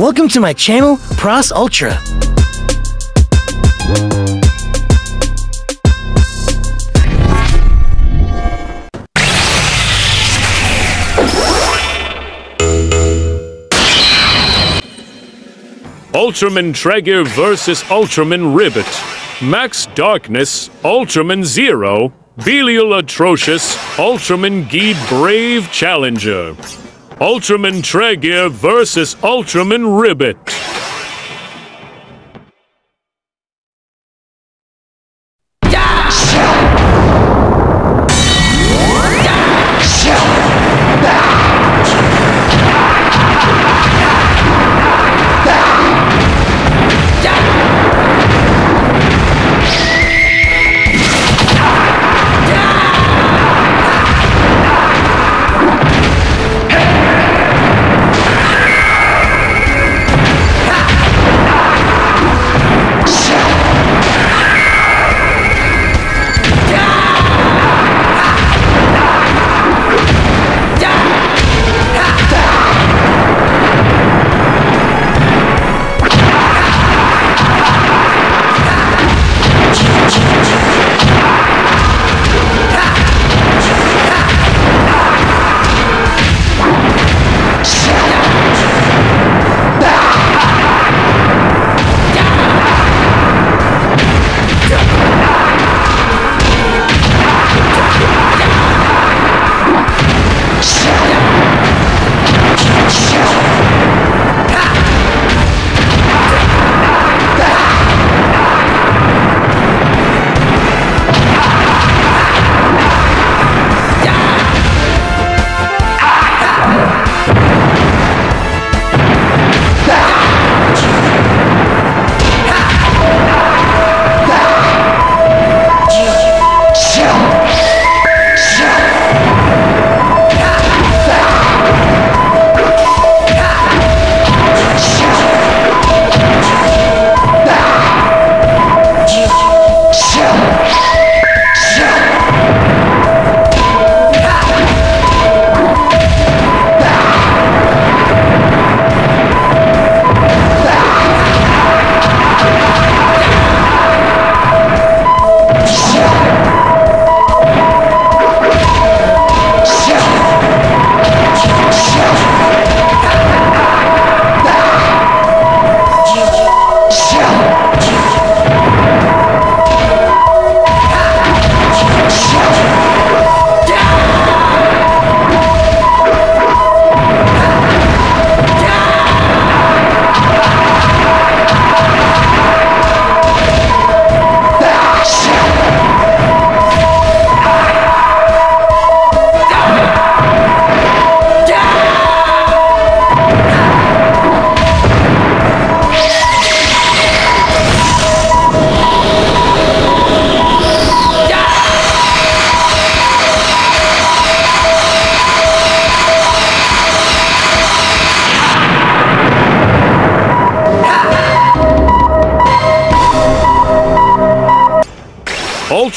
Welcome to my channel, Pras Ultra. Ultraman Tregear versus Ultraman Ribut. Max Darkness, Ultraman Zero. Belial Atrocious, Ultraman Geed Brave Challenger. Ultraman Tregear versus Ultraman Ribut.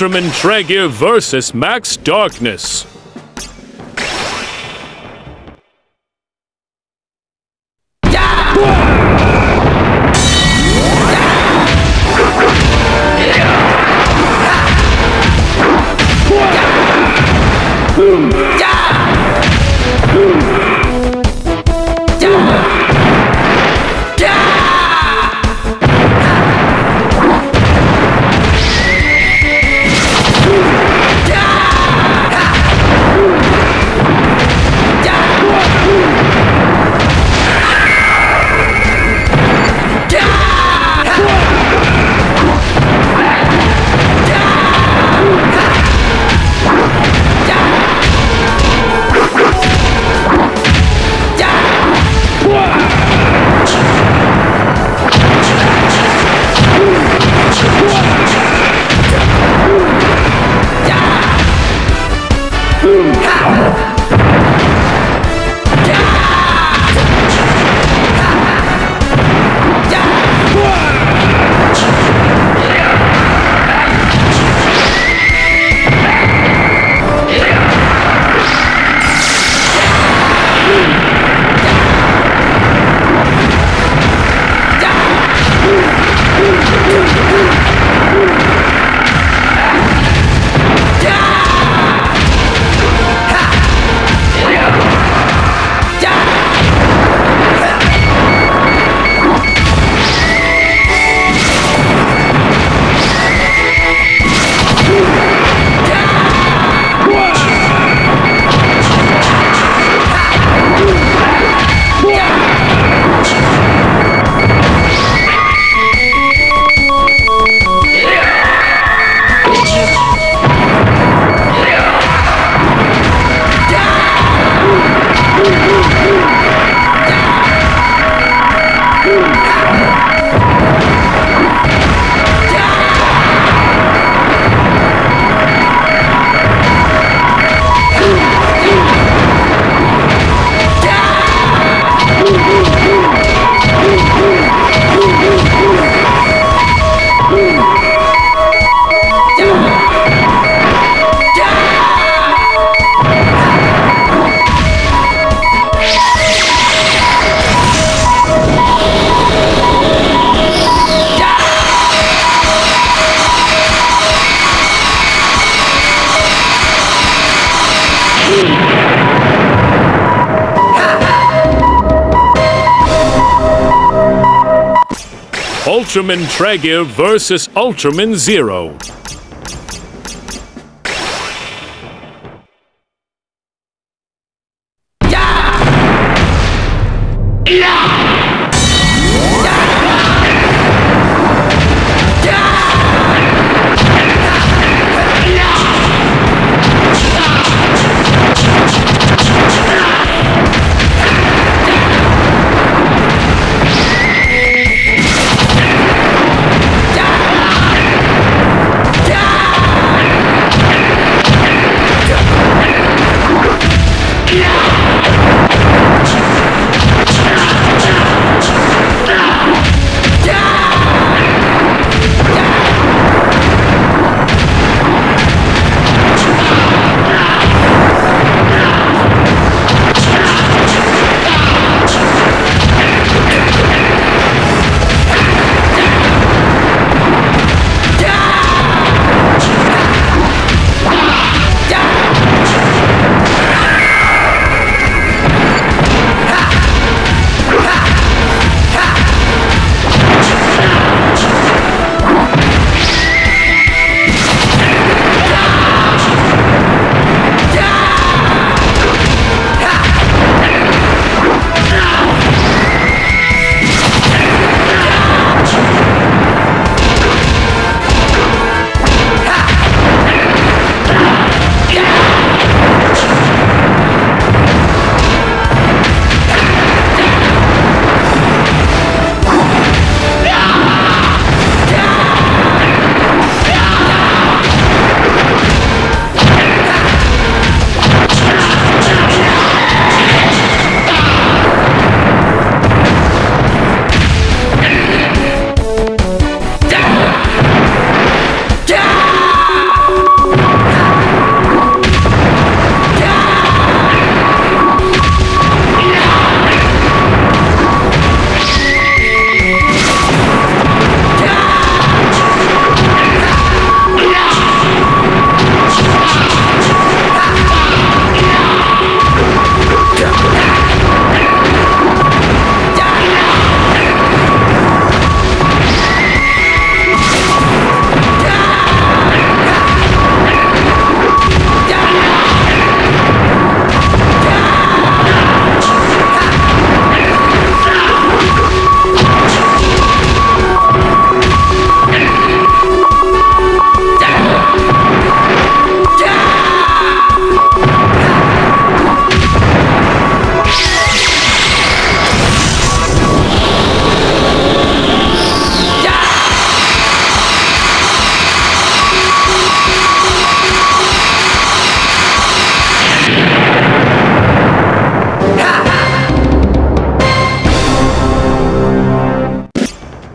Ultraman Tregear versus Max Darkness. Ultraman Tregear versus Ultraman Zero.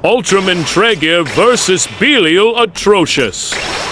Ultraman Tregear versus Belial Atrocious.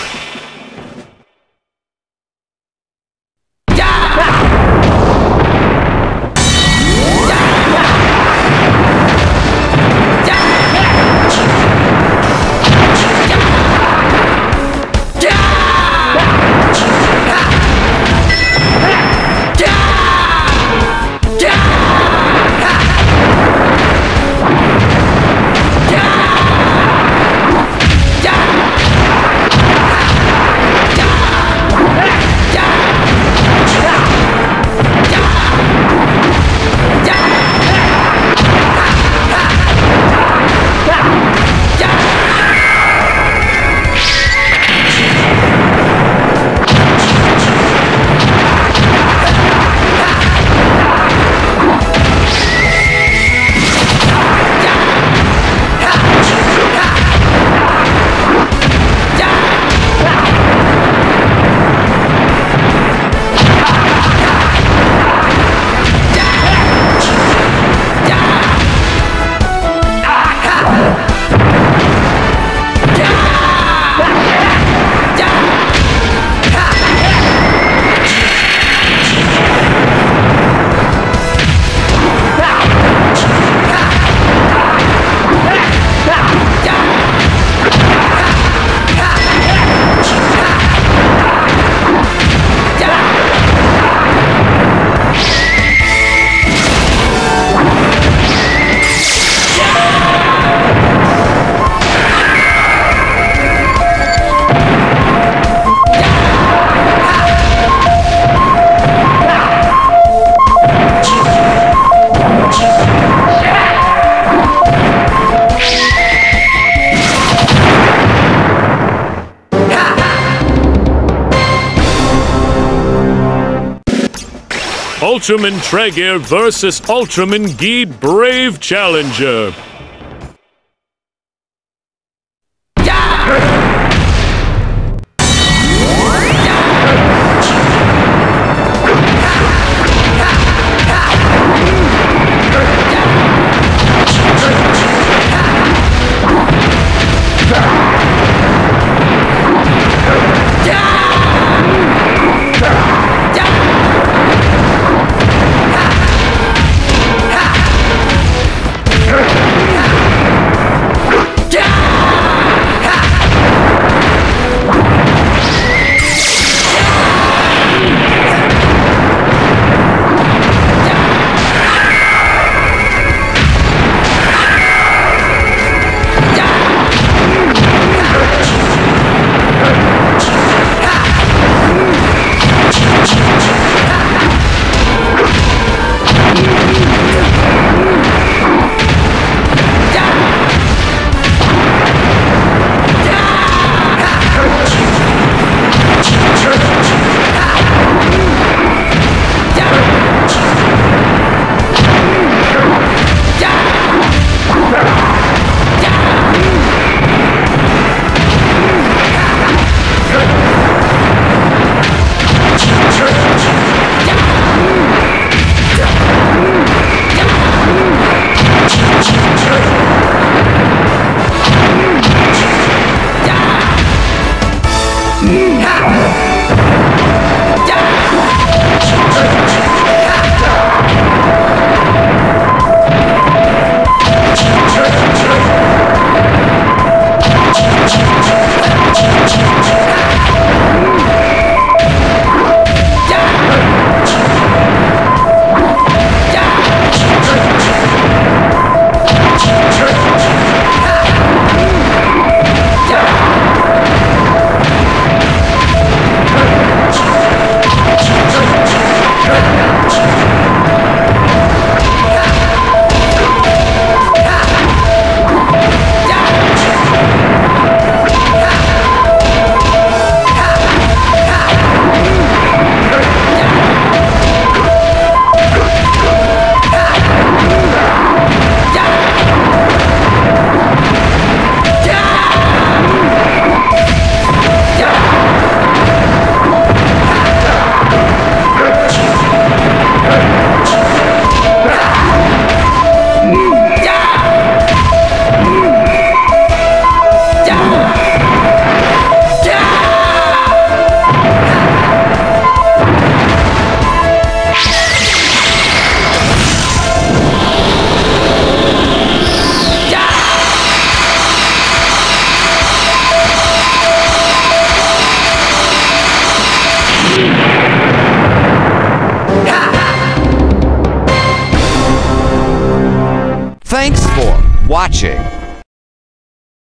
Ultraman Tregear versus Ultraman Guy Brave Challenger.